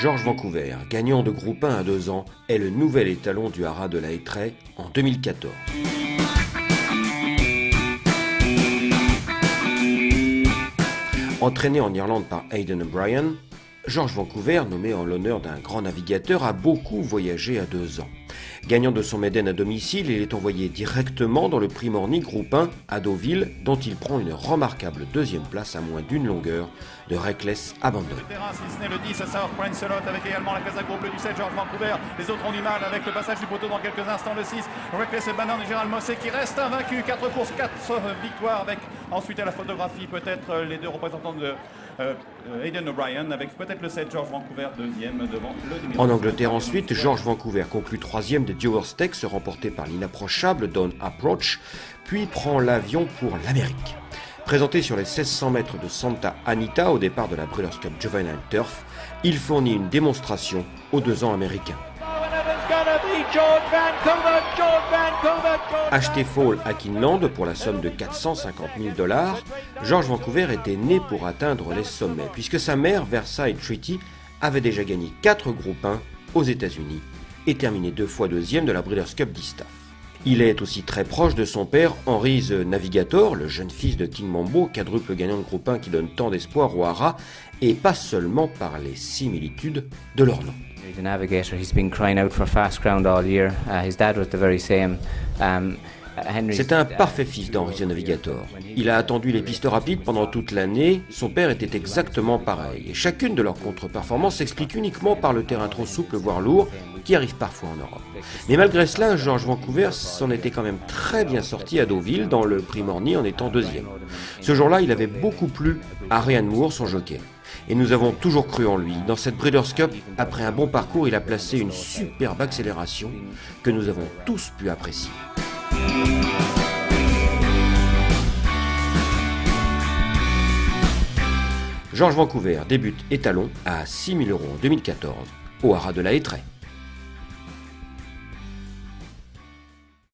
Georges Vancouver, gagnant de groupe 1 à 2 ans, est le nouvel étalon du haras de la Hétraie en 2014. Entraîné en Irlande par Aidan O'Brien, Georges Vancouver, nommé en l'honneur d'un grand navigateur, a beaucoup voyagé à deux ans. Gagnant de son Méden à domicile, il est envoyé directement dans le Primorny Groupe 1 à Deauville, dont il prend une remarquable deuxième place à moins d'une longueur de Reckless Abandon. Si ce n'est le 10, ça Princelot avec également la casa groupe du 7, Georges Vancouver. Les autres ont du mal avec le passage du poteau dans quelques instants. Le 6, Reckless Abandon et Gérald Mossé qui reste invaincu. 4 courses, 4 victoires avec ensuite à la photographie peut-être les deux représentants de Aidan O'Brien avec peut-être le 7 George Vancouver deuxième devant le numéro En Angleterre ensuite, George Vancouver conclut troisième des Dual Stakes remporté par l'inapprochable Don Approach, puis prend l'avion pour l'Amérique. Présenté sur les 1600 mètres de Santa Anita au départ de la Breeders' Cup Juvenile Turf, il fournit une démonstration aux deux ans américains. Acheté Fall à Kinland pour la somme de 450 000 dollars, George Vancouver était né pour atteindre les sommets, puisque sa mère, Versailles Treaty, avait déjà gagné 4 groupes 1 aux États-Unis et terminé deux fois deuxième de la Breeders' Cup d'Istaff. Il est aussi très proche de son père, Henry the Navigator, le jeune fils de King Mambo, quadruple gagnant de groupe 1 qui donne tant d'espoir au Hara, et pas seulement par les similitudes de leur nom. Navigator. He's been crying out for fast ground all year. Uh, his dad was the very same. Um, c'est un parfait fils d'Henri the Navigator. Il a attendu les pistes rapides pendant toute l'année, son père était exactement pareil. Et chacune de leurs contre-performances s'explique uniquement par le terrain trop souple, voire lourd, qui arrive parfois en Europe. Mais malgré cela, George Vancouver s'en était quand même très bien sorti à Deauville, dans le Primorny, en étant deuxième. Ce jour-là, il avait beaucoup plu à Ryan Moore, son jockey et nous avons toujours cru en lui. Dans cette Breeders' Cup, après un bon parcours, il a placé une superbe accélération que nous avons tous pu apprécier. Georges Vancouver débute étalon à 6000 euros en 2014 au Haras de la Hétraie.